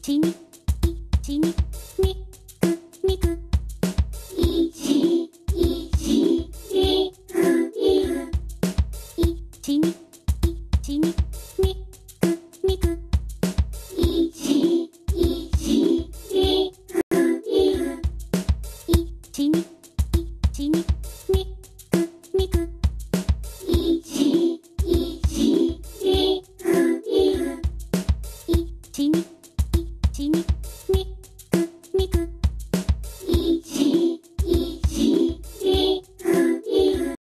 ちに、ちに、み、く、みく。いち、いち、み、く、みく。いちに、いちに、み、く、みく。いち、いち、み、く、みく。いちに、いちに、み、く、みく。いち、いち、み、く、みく。いちに、123